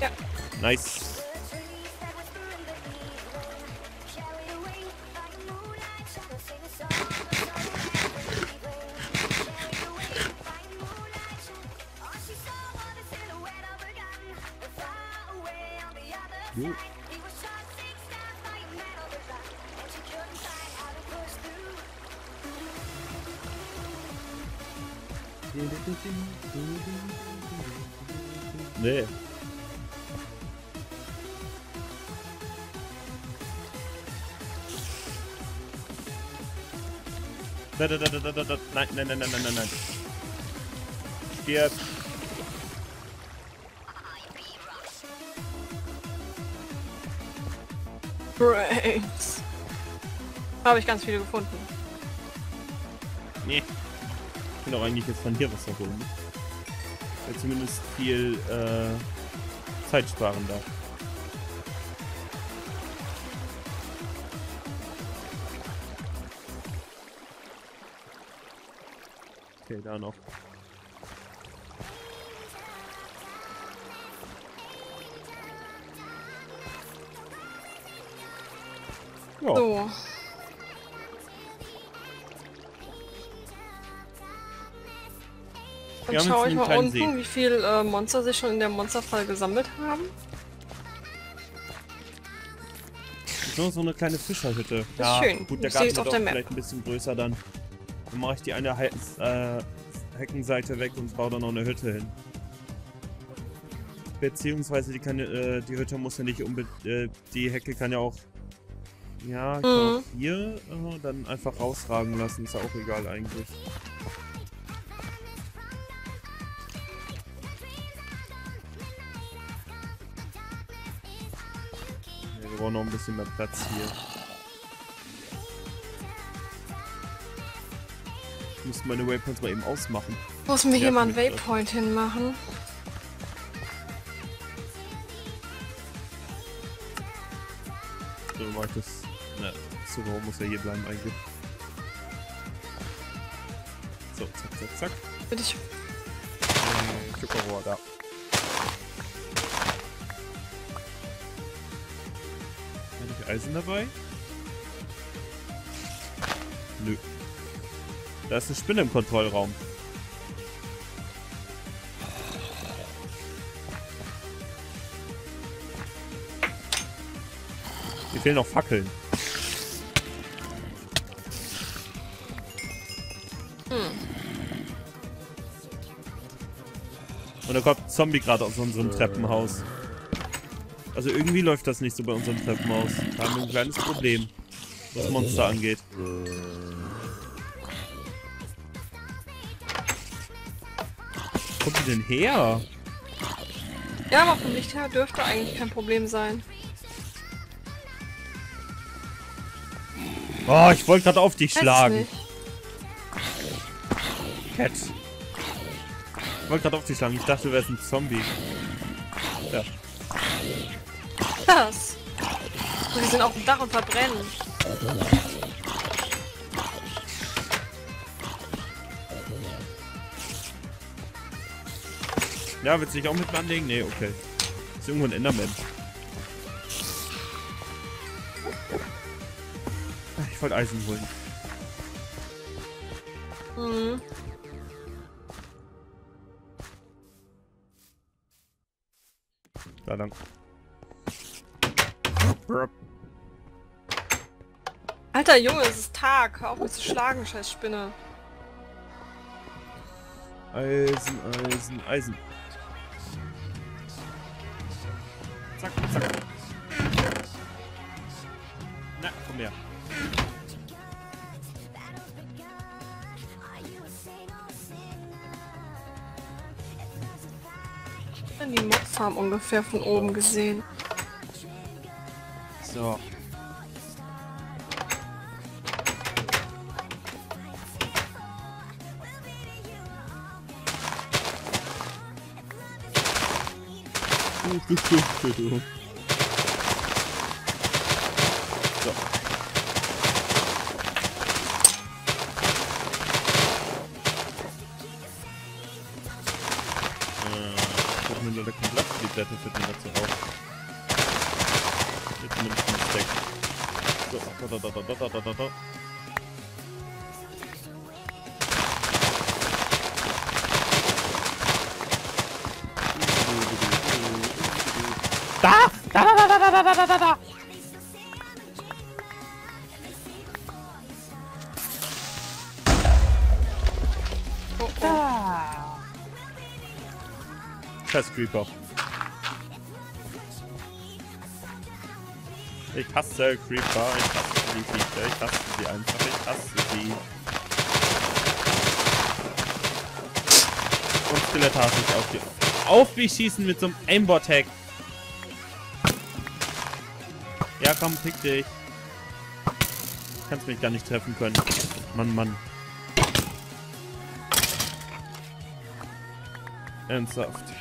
Ja. Nice. Jo. Nee. Da. Nein, nein, nein, nein, nein, nein, nein. Stirb. Brains. Habe ich ganz viele gefunden. Nee. Ich kann doch eigentlich jetzt von hier was erholen. Wäre zumindest viel äh, Zeit sparen da. Okay, da noch. Ja, So. Dann schaue ich mal unten, See. wie viel äh, Monster sich schon in der Monsterfall gesammelt haben. so, so eine kleine Fischerhütte. Ist ja, schön. gut, der Ich Garten wird auch vielleicht ein bisschen größer dann. Dann mache ich die eine He äh, Heckenseite weg und baue da noch eine Hütte hin. Beziehungsweise die, kann, äh, die Hütte muss ja nicht unbedingt, äh, die Hecke kann ja auch, ja, Mhm. auch hier äh, dann einfach rausragen lassen, ist ja auch egal eigentlich. Wir brauchen noch ein bisschen mehr Platz hier. Muss meine Waypoints mal eben ausmachen. Muss mir hier mal einen. Waypoint hinmachen. So mache ich das. Na, Subaru muss ja hier bleiben eigentlich. So, zack, zack, zack. Will ich. Äh, Zuckerrohr da. Habe ich Eisen dabei? Nö. Da ist eine Spinne im Kontrollraum. Mir fehlen noch Fackeln. Und da kommt ein Zombie gerade aus unserem Treppenhaus. Also irgendwie läuft das nicht so bei unserem Treppenhaus. Da haben wir ein kleines Problem, was Monster angeht. Kommt die denn her? Ja, aber vom Licht her dürfte eigentlich kein Problem sein. Oh, ich wollte gerade auf dich schlagen. nicht. Cat. Ich wollte gerade auf dich schlagen. Ich dachte, du wärst ein Zombie. Ja. Das. Und die sind auf dem Dach und verbrennen. Ja, willst du dich auch mit anlegen? Nee, okay. Ist irgendwo ein Enderman. Ich wollte Eisen holen. Mhm. Da lang. Alter Junge, es ist Tag. Hör auf mich zu schlagen, scheiß Spinne. Eisen, Eisen, Eisen. Mobfarm ungefähr von oben gesehen. So. So. Für den dazu auf. Jetzt zumindest ein Stack. So, da, da, da, da, da, da, da, da. Da! Da, da, da, da, da, da, da, da, da! Oh, oh. Scheiß Creeper. Ich hasse Creeper, ich hasse die Viecher, ich hasse sie einfach, ich hasse sie. Und Skelette hasse ich auf die. Auf mich schießen mit so einem Aimbot-Hack. Ja, komm, pick dich. Kannst mich gar nicht treffen können. Mann, Mann. Ernsthaft.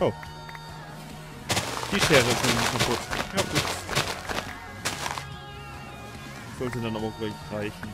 Oh. Die Schere ist nämlich kaputt. Ja gut. Sollte dann aber auch gleich reichen.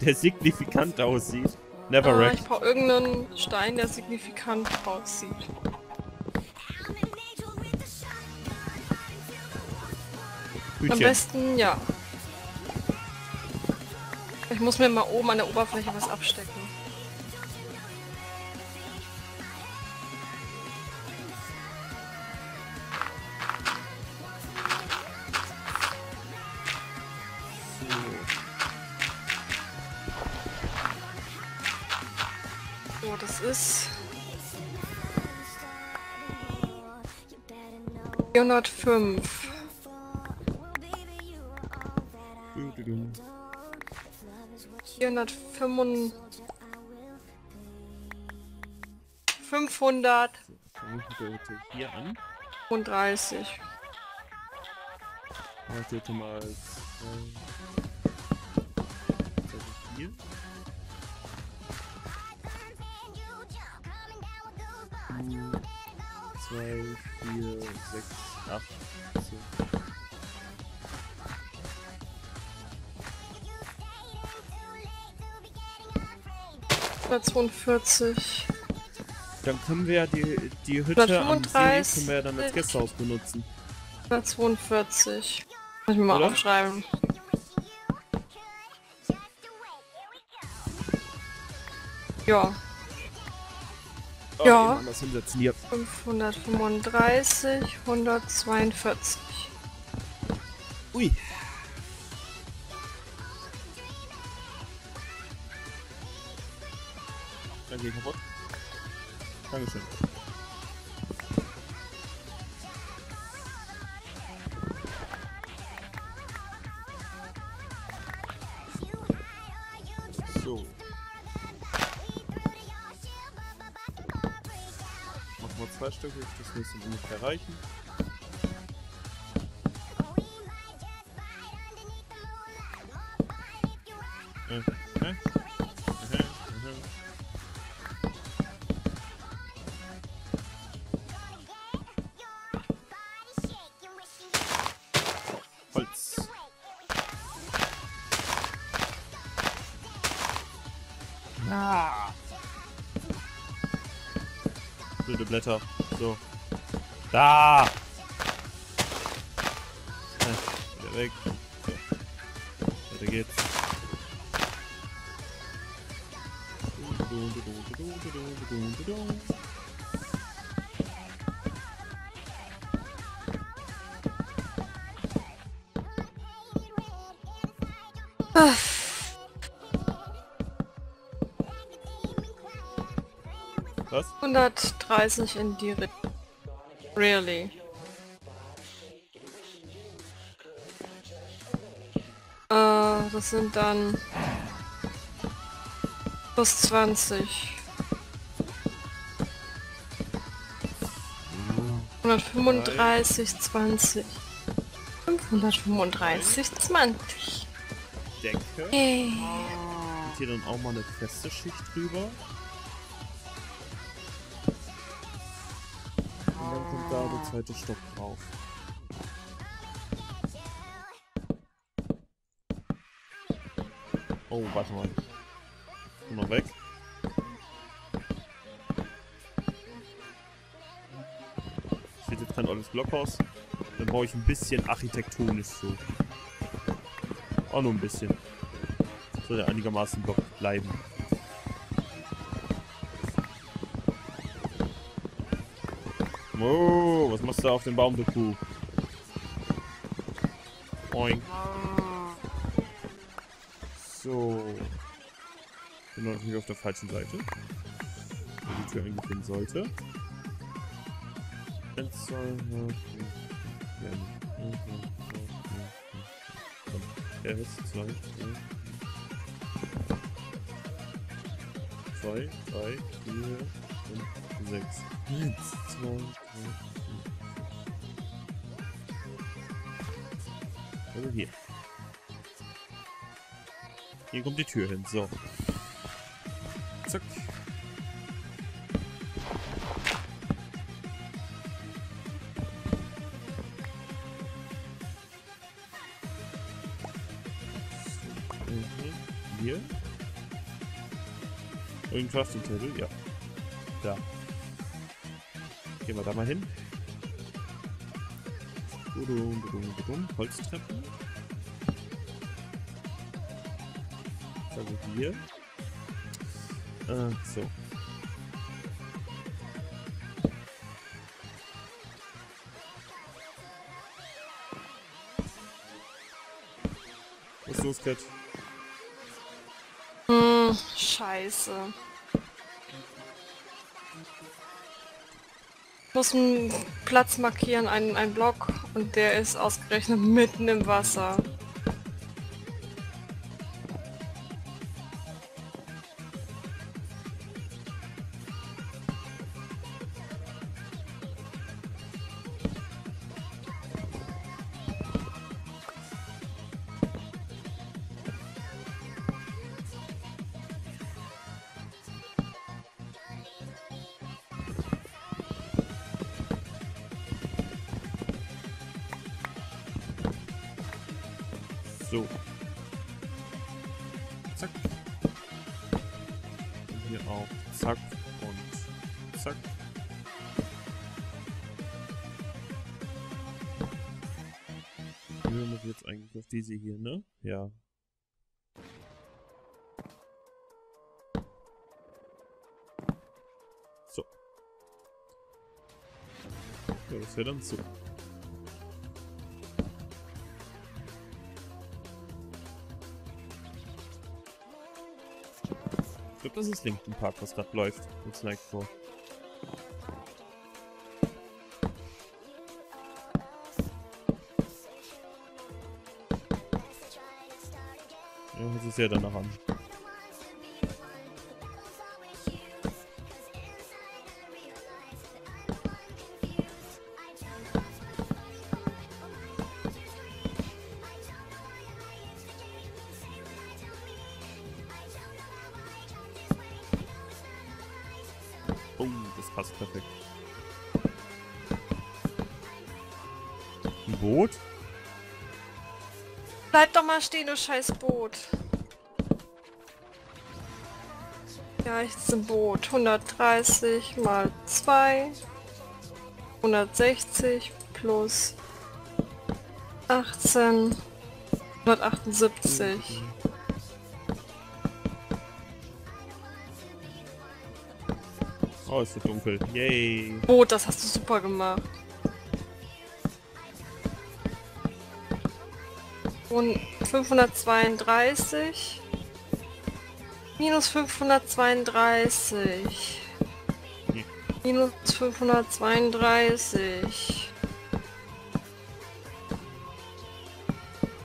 Der signifikant aussieht. Never Ah, ich brauche irgendeinen Stein, der signifikant aussieht. Am Hütchen. besten, ja. Ich muss mir mal oben an der Oberfläche was abstecken. So, das ist 405. Spielen. 405... 500... Hier an. 30. Wartet mal. Äh, Hier. Hm, zwei, vier, sechs, acht, zehn. 142. Dann können wir ja die, die Hütte am See 135. können wir ja dann als Gästehaus benutzen. 142. Muss ich mir mal Oder? aufschreiben. Ja, Oh, Ja. hier. 535, 142. Ui. Dann geh kaputt. Dankeschön. So. Machen wir zwei Stück, das müsste ungefähr reichen. Äh, Blätter. So. Da! Wieder weg. So. Weiter geht's. Ah, Was? 130 in die Richtung. Really? Äh, das sind dann plus 20. 135, 20. 535, 20. Decke. Hey. Hier dann auch mal eine feste Schicht drüber. Kommt Aufgabe, zweiter Stock drauf. Oh, warte mal. Mal weg. Steht jetzt kein olles Blockhaus. Dann brauche ich ein bisschen architektonisch so. Auch nur ein bisschen. Soll ja einigermaßen Block bleiben. Oh, was machst du auf dem Baum, du Kuh? Oink. So. Bin noch nicht auf der falschen Seite. Wo die Tür eigentlich hin sollte. Jetzt soll... RS 2, 2, 3, 4, 5, 6. 1, 2, 3, 4. Also hier. Hier kommt die Tür hin. So. Zack. Mhm. Hier. Irgendein Crafting Table, ja. Da. Wir da mal hin. Dudum, dudum, dudum. Holztreppen. Also hier. Äh, so. Was ist los, Cat? Hm, scheiße. Muss einen Platz markieren, einen, einen Block, und der ist ausgerechnet mitten im Wasser. So. Zack. Und hier auch. Zack und zack. Hören wir jetzt eigentlich auf diese hier, ne? Ja. So. Ja, das wäre dann so. Ich glaube, das ist Linken Park, was gerade läuft. Jetzt neigt vor. Ja, hört sich sehr danach an. Passt perfekt. Ein Boot? Bleib doch mal stehen, du scheiß Boot. Ja, ich sitze im Boot. 130 mal 2. 160 plus 18. 178. Oh, ist so dunkel. Yay. Boot, das hast du super gemacht. Und 532 minus 532 Hm. minus 532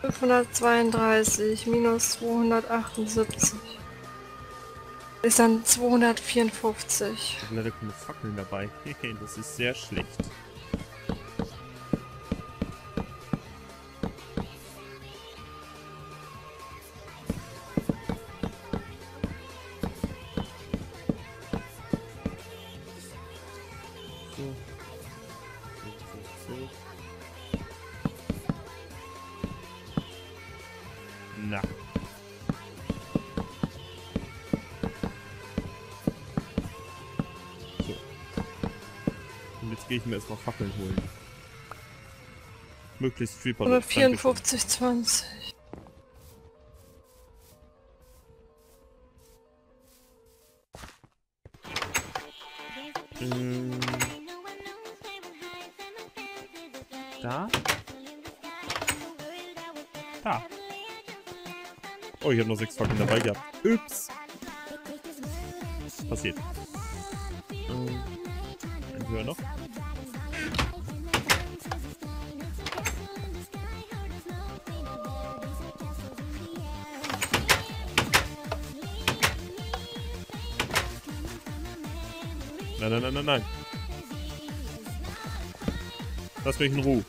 532 minus 278 ist dann 254. Und leider keine Fackeln dabei. das ist sehr schlecht. So. Gehe ich mir erstmal Fackeln holen. Möglichst Streeper. 154, 20. Ähm, da? Da. Oh, ich habe noch sechs Fackeln dabei gehabt. Ups. Passiert. Ähm, höher noch. Nein, nein, nein, nein, nein. Lass mich in Ruhe.